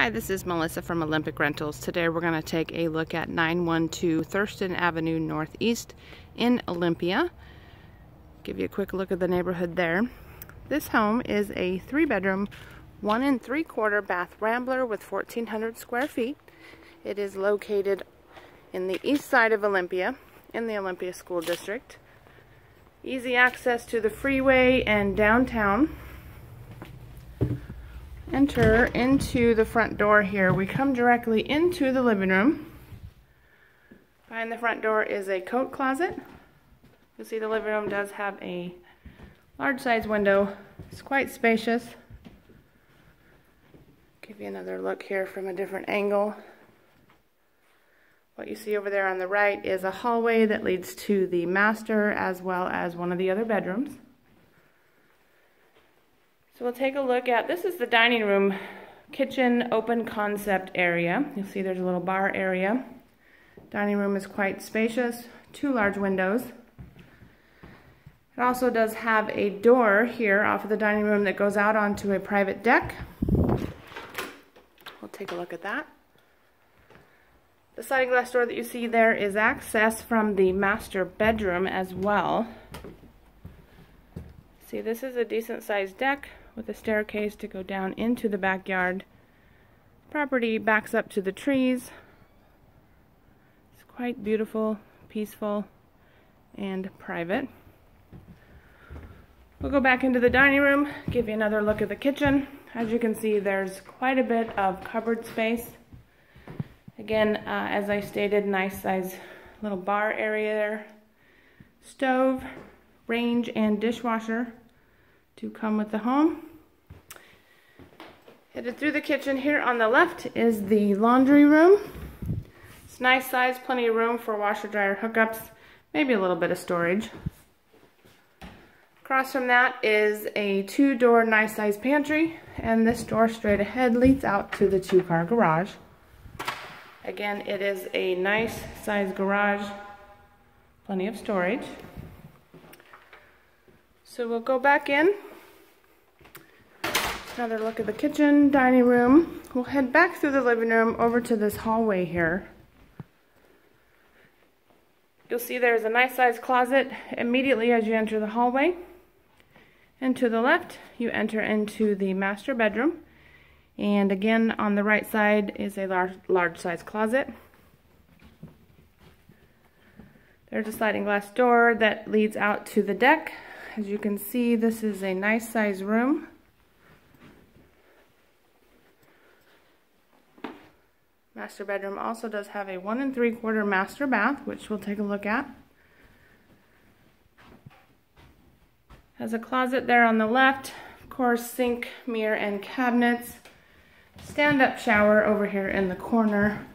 Hi, this is Melissa from Olympic Rentals. Today we're going to take a look at 912 Thurston Avenue Northeast in Olympia. Give you a quick look at the neighborhood there. This home is a three bedroom, one and three quarter bath rambler with 1400 square feet. It is located in the east side of Olympia in the Olympia School District. Easy access to the freeway and downtown enter into the front door here, we come directly into the living room. Behind the front door is a coat closet. You'll see the living room does have a large size window. It's quite spacious. Give you another look here from a different angle. What you see over there on the right is a hallway that leads to the master as well as one of the other bedrooms. So we'll take a look at, this is the dining room kitchen open concept area. You'll see there's a little bar area. Dining room is quite spacious, two large windows. It also does have a door here off of the dining room that goes out onto a private deck. We'll take a look at that. The sliding glass door that you see there is access from the master bedroom as well. See, this is a decent sized deck with a staircase to go down into the backyard. Property backs up to the trees. It's quite beautiful, peaceful, and private. We'll go back into the dining room, give you another look at the kitchen. As you can see, there's quite a bit of cupboard space. Again, uh, as I stated, nice size little bar area there. Stove, range, and dishwasher to come with the home. Headed through the kitchen here on the left is the laundry room. It's nice size, plenty of room for washer dryer hookups, maybe a little bit of storage. Across from that is a two door nice size pantry and this door straight ahead leads out to the two car garage. Again, it is a nice size garage, plenty of storage. So we'll go back in Another look at the kitchen, dining room. We'll head back through the living room over to this hallway here. You'll see there's a nice sized closet immediately as you enter the hallway. And to the left, you enter into the master bedroom. And again, on the right side is a large, large size closet. There's a sliding glass door that leads out to the deck. As you can see, this is a nice size room. Master bedroom also does have a one and three quarter master bath, which we'll take a look at. Has a closet there on the left, of course, sink, mirror, and cabinets. Stand-up shower over here in the corner.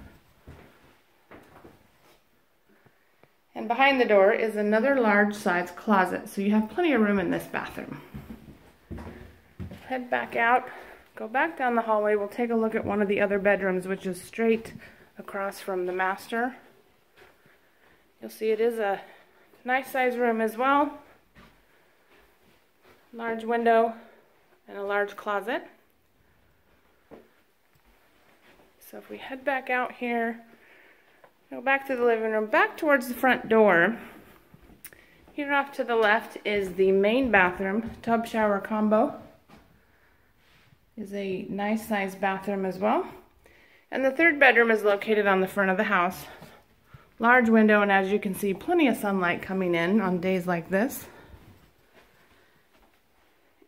And behind the door is another large size closet, so you have plenty of room in this bathroom. Head back out. Go back down the hallway. We'll take a look at one of the other bedrooms, which is straight across from the master. You'll see it is a nice size room as well. Large window and a large closet. So if we head back out here, go back to the living room, back towards the front door. Here off to the left is the main bathroom, tub shower combo is a nice sized bathroom as well. And the third bedroom is located on the front of the house. Large window and as you can see plenty of sunlight coming in on days like this.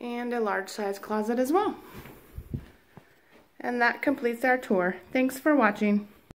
And a large size closet as well. And that completes our tour. Thanks for watching.